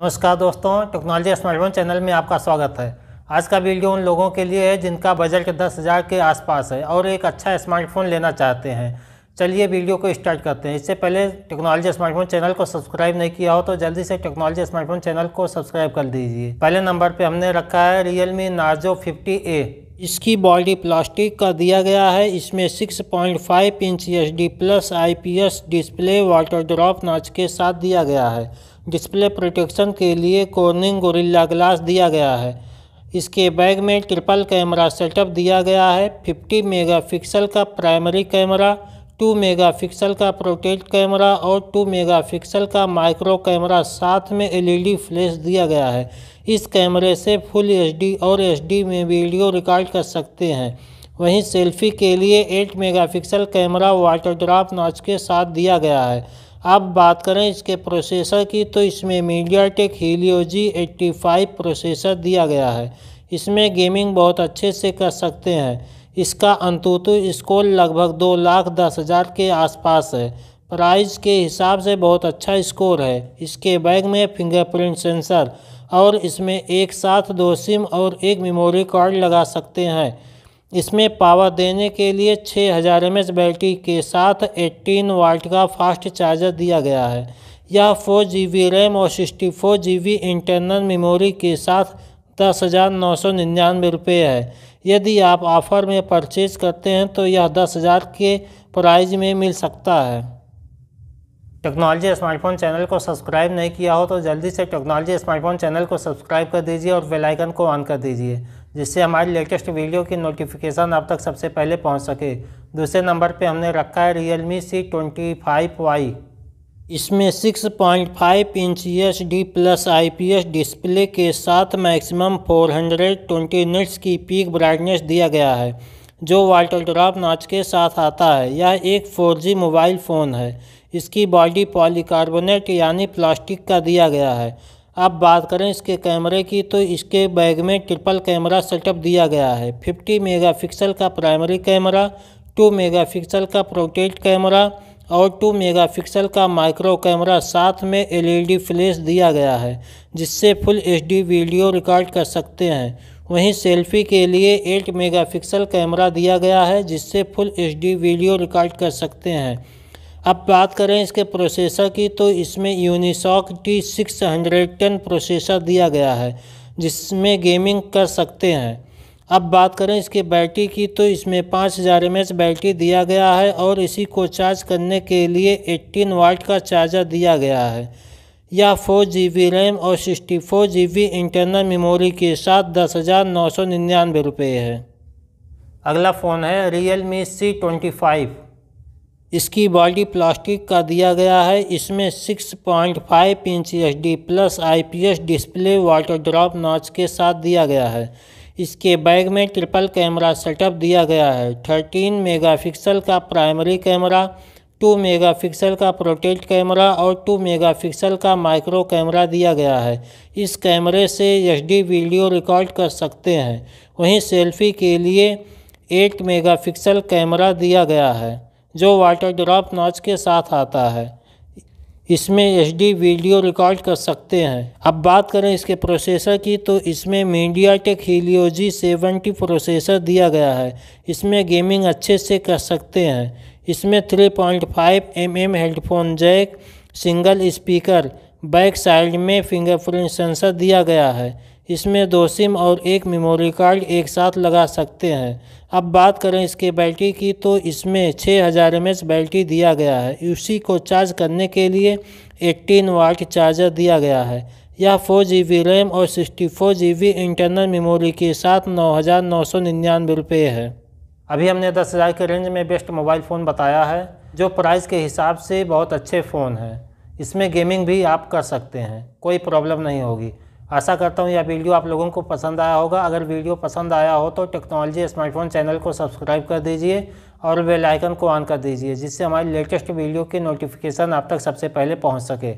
नमस्कार दोस्तों, technology smartphone channel में आपका स्वागत है। आज का वीडियो उन लोगों के लिए है जिनका बजट दस हज़ार के आसपास है और एक अच्छा स्मार्टफ़ोन लेना चाहते हैं। चलिए वीडियो को स्टार्ट करते हैं। इससे पहले टेक्नोलॉजी स्मार्टफ़ोन चैनल को सब्सक्राइब नहीं किया हो तो जल्दी से टेक्नोलॉजी स्मार्टफ़ोन चैनल को सब्सक्राइब कर दीजिए। पहले नंबर पर हमने रखा है Realme Narzo fifty A इसकी बॉडी प्लास्टिक का दिया गया है। इसमें 6.5 inch H D plus IPS display water drop notch के साथ दिया गया है। डिस्प्ले प्रोटेक्शन के लिए कोर्निंग गोरिल्ला ग्लास दिया गया है। इसके बैग में ट्रिपल कैमरा सेटअप दिया गया है। 50 मेगापिक्सल का प्राइमरी कैमरा 2 मेगापिक्सल का प्रोटेक्ट कैमरा और 2 मेगापिक्सल का माइक्रो कैमरा साथ में एलईडी फ्लैश दिया गया है। इस कैमरे से फुल एचडी और एचडी में वीडियो रिकॉर्ड कर सकते हैं। वहीं सेल्फी के लिए 8 megapixel camera water drop notch के साथ दिया गया है। अब बात करें इसके प्रोसेसर की तो इसमें MediaTek Helio G eighty processor दिया गया है। इसमें गेमिंग बहुत अच्छे से कर सकते हैं। इसका अंतुतु स्कोर लगभग दो लाख दस हज़ार के आसपास है। प्राइस के हिसाब से बहुत अच्छा स्कोर है। इसके बैग में फिंगरप्रिंट सेंसर और इसमें एक साथ दो सिम और एक मेमोरी कार्ड लगा सकते हैं। इसमें पावर देने के लिए 6000 हज़ार बैटरी के साथ 18 वाट का फास्ट चार्जर दिया गया है। यह फोर जी रैम और सिक्सटी फोर इंटरनल मेमोरी के साथ दस हज़ार नौ सौ निन्यानवे रुपये है। यदि आप ऑफ़र में परचेज करते हैं तो यह दस हज़ार के प्राइस में मिल सकता है। टेक्नोलॉजी स्मार्टफ़ोन चैनल को सब्सक्राइब नहीं किया हो तो जल्दी से टेक्नोलॉजी स्मार्टफ़ोन चैनल को सब्सक्राइब कर दीजिए और बेल आइकन को ऑन कर दीजिए, जिससे हमारी लेटेस्ट वीडियो की नोटिफिकेशन आप तक सबसे पहले पहुँच सके। दूसरे नंबर पे हमने रखा है Realme C twenty five Y इसमें 6.5 inch H D plus I P S display के साथ मैक्सिमम 420 निट्स की पीक ब्राइटनेस दिया गया है, जो वाल्टर ड्रॉप नाच के साथ आता है। यह एक 4G मोबाइल फ़ोन है। इसकी बॉडी पॉलीकार्बोनेट यानी प्लास्टिक का दिया गया है। अब बात करें इसके कैमरे की तो इसके बैग में ट्रिपल कैमरा सेटअप दिया गया है। 50 मेगापिक्सल का प्राइमरी कैमरा 2 मेगापिक्सल का प्रोटेक्ट कैमरा और 2 मेगापिक्सल का माइक्रो कैमरा साथ में एलईडी फ्लैश दिया गया है, जिससे फुल एचडी वीडियो रिकॉर्ड कर सकते हैं। वहीं सेल्फी के लिए 8 मेगापिक्सल कैमरा दिया गया है, जिससे फुल एचडी वीडियो रिकॉर्ड कर सकते हैं। अब बात करें इसके प्रोसेसर की तो इसमें Unisoc T six hundred processor दिया गया है, जिसमें गेमिंग कर सकते हैं। अब बात करें इसके बैटरी की तो इसमें पाँच हज़ार एम बैटरी दिया गया है और इसी को चार्ज करने के लिए एट्टीन वाट का चार्जर दिया गया है। यह फोर जी बी रैम और sixty four G B internal memory के साथ दस हज़ार नौ सौ निन्यानवे रुपये है। अगला फ़ोन है Realme C twenty five इसकी बॉडी प्लास्टिक का दिया गया है। इसमें 6.5 inch H D plus I P S display, water drop, notch के साथ दिया गया है। इसके बैग में ट्रिपल कैमरा सेटअप दिया गया है। 13 मेगापिक्सल का प्राइमरी कैमरा 2 मेगापिक्सल का प्रोटेक्ट कैमरा और 2 मेगापिक्सल का माइक्रो कैमरा दिया गया है। इस कैमरे से एचडी वीडियो रिकॉर्ड कर सकते हैं। वहीं सेल्फी के लिए 8 मेगापिक्सल कैमरा दिया गया है, जो वाटर ड्रॉप नॉच के साथ आता है। इसमें एचडी वीडियो रिकॉर्ड कर सकते हैं। अब बात करें इसके प्रोसेसर की तो इसमें MediaTek Helio G seventy processor दिया गया है। इसमें गेमिंग अच्छे से कर सकते हैं। इसमें 3.5 point five M M headphone jack single speaker back side में फिंगरप्रिंट सेंसर दिया गया है। इसमें दो सिम और एक मेमोरी कार्ड एक साथ लगा सकते हैं। अब बात करें इसके बैटरी की तो इसमें 6000 हज़ार बैटरी दिया गया है। उसी को चार्ज करने के लिए 18 वाट चार्जर दिया गया है। यह फोर जी बी रैम और sixty four G B internal memory के साथ नौ हज़ार नौ सौ निन्यानवे रुपये है। अभी हमने दस हज़ार के रेंज में बेस्ट मोबाइल फ़ोन बताया है, जो प्राइस के हिसाब से बहुत अच्छे फ़ोन हैं। इसमें गेमिंग भी आप कर सकते हैं, कोई प्रॉब्लम नहीं होगी। आशा करता हूँ यह वीडियो आप लोगों को पसंद आया होगा। अगर वीडियो पसंद आया हो तो टेक्नोलॉजी स्मार्टफ़ोन चैनल को सब्सक्राइब कर दीजिए और बेल आइकन को ऑन कर दीजिए, जिससे हमारी लेटेस्ट वीडियो की नोटिफिकेशन आप तक सबसे पहले पहुँच सके।